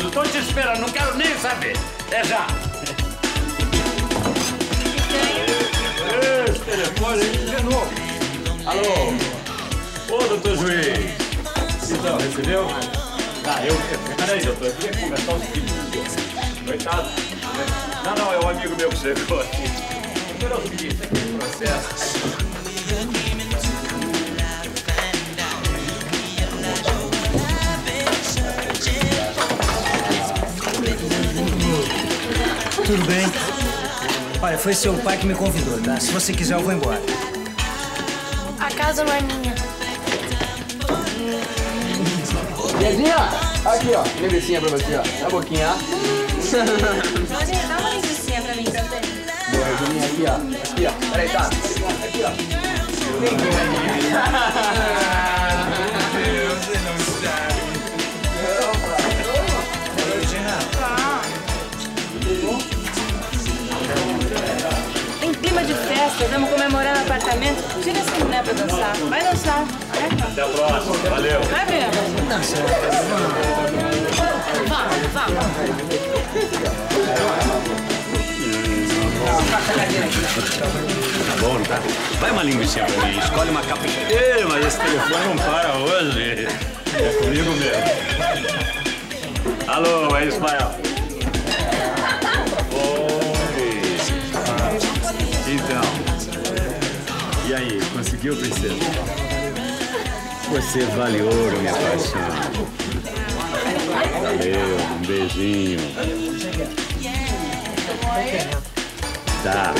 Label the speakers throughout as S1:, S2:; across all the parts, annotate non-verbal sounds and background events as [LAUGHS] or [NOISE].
S1: tudo. Te esperando, não quero nem saber. É já. Esse telefone de novo. Alô? Ô, doutor juiz. Então, recebeu? Ah, eu... Peraí, doutor. Eu queria conversar seguinte com o senhor. Coitado. Não, não, é um amigo meu que chegou aqui. Doutor, é o seguinte, no processo...
S2: Tudo bem? Olha, foi seu pai que me convidou, tá? Se você quiser, eu vou embora.
S3: A casa não é minha.
S4: Bezinha, aqui ó, linguiça pra você, ó. Na boquinha, ó.
S5: Dá uma linguiça pra mim, pra ver.
S4: Boa, Juninho, aqui ó. Aqui ó. Peraí, tá? Aqui ó. [LAUGHS]
S5: essa mulher pra dançar. Vai dançar. Vai,
S1: Até a próxima. Valeu.
S5: vai Breno. Vamos, vamos.
S1: Tá bom, não tá? Vai uma linguiça pra mim. Escolhe uma capa. Ê, mas esse telefone não para hoje. É comigo mesmo. Alô, é Ismael. Conseguiu, princesa? Você vale ouro, minha paixão. Valeu, um beijinho. Tá.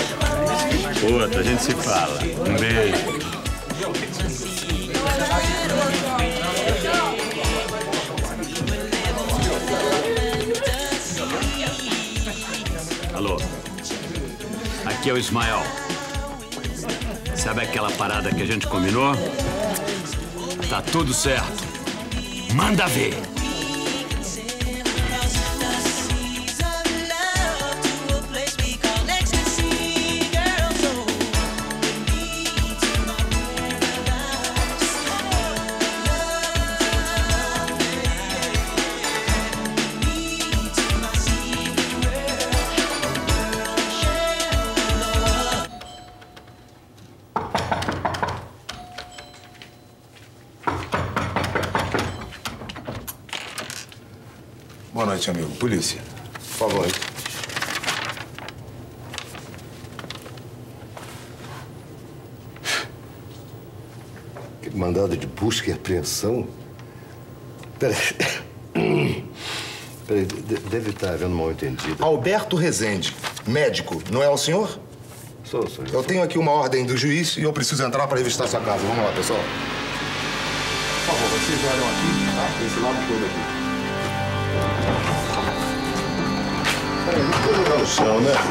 S1: Outra, a gente se fala. Um beijo. Alô? Aqui é o Ismael. Sabe aquela parada que a gente combinou? Tá tudo certo. Manda ver.
S6: Boa noite, amigo. Polícia. Por favor.
S7: Aquele mandado de busca e apreensão? Peraí. Peraí, de- deve estar havendo mal entendido.
S6: Alberto Rezende, médico, não é o senhor?
S7: Sou, sou.
S6: Eu tenho aqui uma ordem do juiz e eu preciso entrar para revistar sua casa. Vamos lá, pessoal. Por favor, vocês olham aqui, tá? Esse lado todo aqui.
S7: Peraí, no chão, né? Acho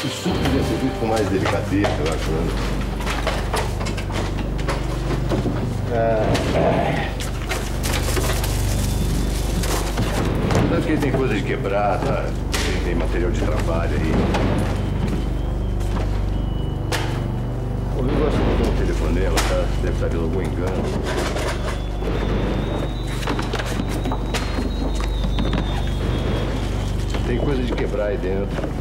S7: que Isso podia ser eu acho, né?
S1: Tanto que tem coisa de quebrada, tem material de trabalho aí.
S7: O negócio botou um telefonema, tá? Deve estar tendo algum engano. Tem coisa de quebrar aí dentro.